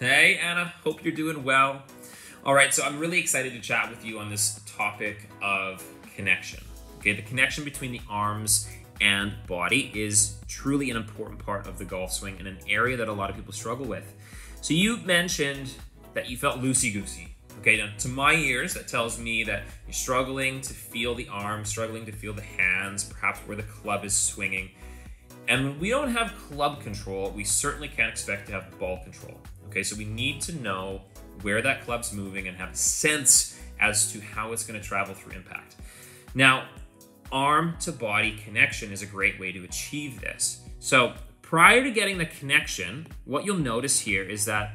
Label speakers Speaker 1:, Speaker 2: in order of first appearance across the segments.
Speaker 1: Hey, Anna. Hope you're doing well. All right, so I'm really excited to chat with you on this topic of connection. Okay, the connection between the arms and body is truly an important part of the golf swing and an area that a lot of people struggle with. So you mentioned that you felt loosey goosey. Okay, now to my ears, that tells me that you're struggling to feel the arms, struggling to feel the hands, perhaps where the club is swinging. And when we don't have club control, we certainly can't expect to have ball control. Okay, so we need to know where that club's moving and have a sense as to how it's going to travel through impact. Now, arm to body connection is a great way to achieve this. So, prior to getting the connection, what you'll notice here is that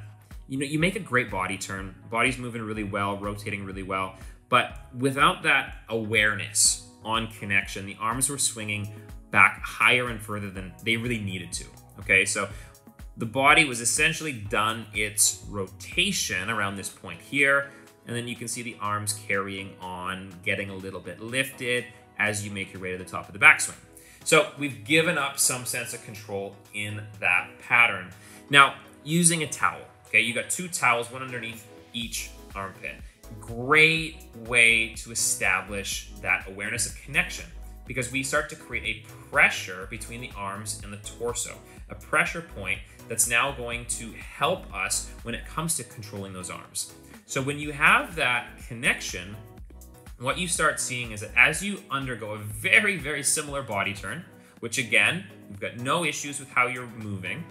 Speaker 1: you know you make a great body turn, body's moving really well, rotating really well, but without that awareness on connection, the arms were swinging back higher and further than they really needed to. Okay, so the body was essentially done its rotation around this point here, and then you can see the arms carrying on, getting a little bit lifted as you make your way to the top of the backswing. So we've given up some sense of control in that pattern. Now, using a towel, okay, you got two towels, one underneath each armpit. Great way to establish that awareness of connection because we start to create a pressure between the arms and the torso, a pressure point that's now going to help us when it comes to controlling those arms. So when you have that connection, what you start seeing is that as you undergo a very, very similar body turn, which again, you've got no issues with how you're moving,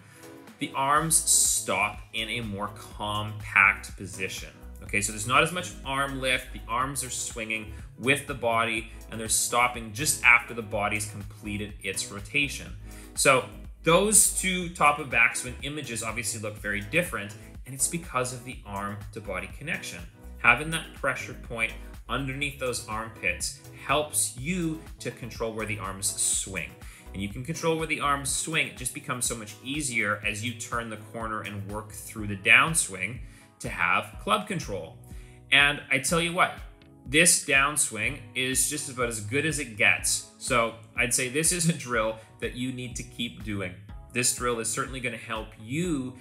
Speaker 1: the arms stop in a more compact position. Okay, so there's not as much arm lift. The arms are swinging with the body and they're stopping just after the body's completed its rotation. So those two top of backswing images obviously look very different and it's because of the arm to body connection. Having that pressure point underneath those armpits helps you to control where the arms swing. And you can control where the arms swing. It just becomes so much easier as you turn the corner and work through the downswing to have club control. And I tell you what, this downswing is just about as good as it gets. So I'd say this is a drill that you need to keep doing. This drill is certainly going to help you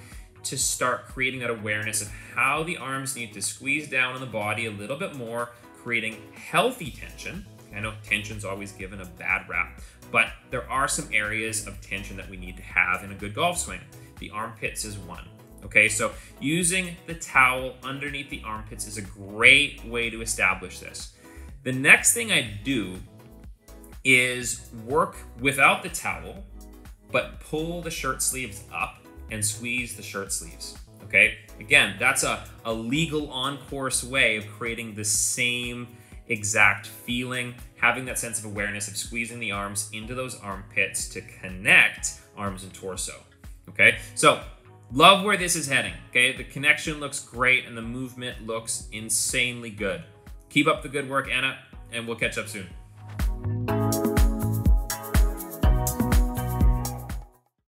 Speaker 1: to start creating that awareness of how the arms need to squeeze down on the body a little bit more, creating healthy tension. I know tension's always given a bad rap, but there are some areas of tension that we need to have in a good golf swing. The armpits is one. Okay, so using the towel underneath the armpits is a great way to establish this. The next thing I do is work without the towel, but pull the shirt sleeves up and squeeze the shirt sleeves. Okay, again, that's a, a legal on course way of creating the same exact feeling, having that sense of awareness of squeezing the arms into those armpits to connect arms and torso. Okay, so love where this is heading. Okay, the connection looks great and the movement looks insanely good. Keep up the good work, Anna, and we'll catch up soon.